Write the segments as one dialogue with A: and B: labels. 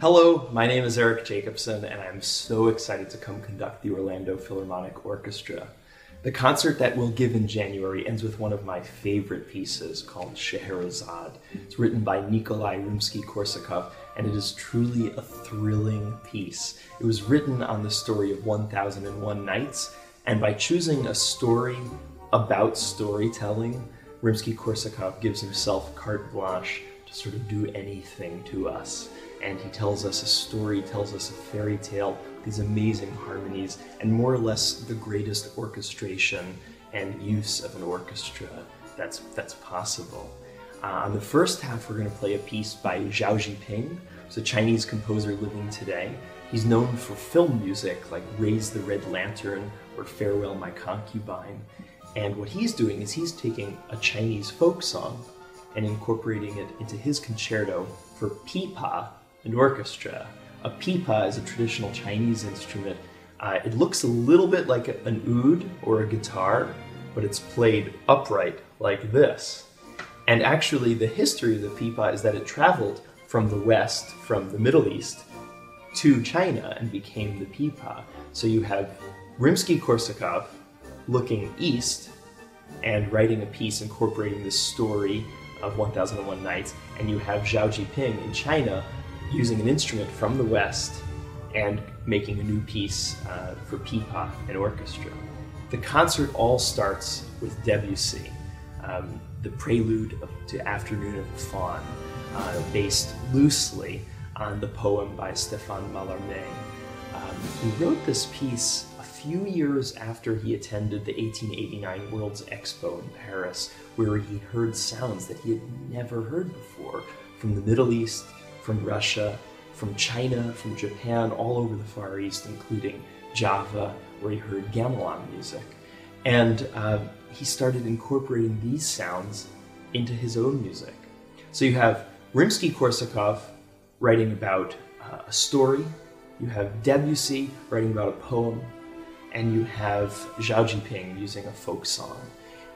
A: Hello, my name is Eric Jacobsen, and I'm so excited to come conduct the Orlando Philharmonic Orchestra. The concert that we'll give in January ends with one of my favorite pieces called Scheherazade. It's written by Nikolai Rimsky-Korsakov, and it is truly a thrilling piece. It was written on the story of 1001 Nights, and by choosing a story about storytelling, Rimsky-Korsakov gives himself carte blanche to sort of do anything to us and he tells us a story, tells us a fairy tale, these amazing harmonies, and more or less the greatest orchestration and use of an orchestra that's, that's possible. Uh, on the first half, we're going to play a piece by Zhao Jiping, who's a Chinese composer living today. He's known for film music like Raise the Red Lantern or Farewell My Concubine. And what he's doing is he's taking a Chinese folk song and incorporating it into his concerto for pipa, an orchestra. A pipa is a traditional Chinese instrument. Uh, it looks a little bit like an oud or a guitar, but it's played upright like this. And actually, the history of the pipa is that it traveled from the West, from the Middle East, to China and became the pipa. So you have Rimsky-Korsakov looking east and writing a piece incorporating the story of 1001 Nights, and you have Zhao Jiping in China using an instrument from the West and making a new piece uh, for pipa and orchestra. The concert all starts with Debussy, um, the prelude to Afternoon of the Faun, uh, based loosely on the poem by Stéphane Mallarmé. Um, he wrote this piece a few years after he attended the 1889 World's Expo in Paris, where he heard sounds that he had never heard before from the Middle East from Russia, from China, from Japan, all over the Far East, including Java, where he heard gamelan music. And uh, he started incorporating these sounds into his own music. So you have Rimsky-Korsakov writing about uh, a story, you have Debussy writing about a poem, and you have Zhao Jiping using a folk song.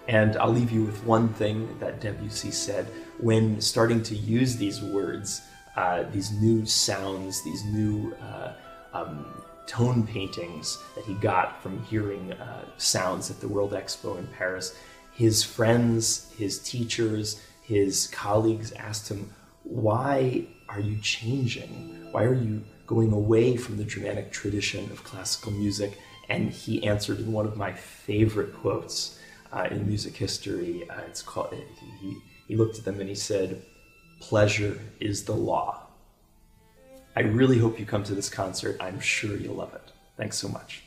A: And I'll leave you with one thing that Debussy said when starting to use these words uh, these new sounds, these new uh, um, tone paintings that he got from hearing uh, sounds at the World Expo in Paris. His friends, his teachers, his colleagues asked him, Why are you changing? Why are you going away from the Germanic tradition of classical music? And he answered in one of my favorite quotes uh, in music history. Uh, it's called, he, he looked at them and he said, pleasure is the law. I really hope you come to this concert. I'm sure you'll love it. Thanks so much.